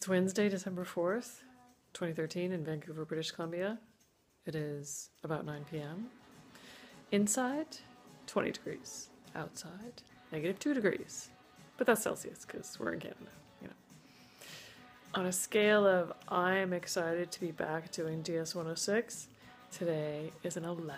It's Wednesday, December 4th, 2013, in Vancouver, British Columbia. It is about 9 p.m. Inside, 20 degrees. Outside, negative 2 degrees. But that's Celsius because we're in Canada, you know. On a scale of I'm excited to be back doing DS 106, today is an 11.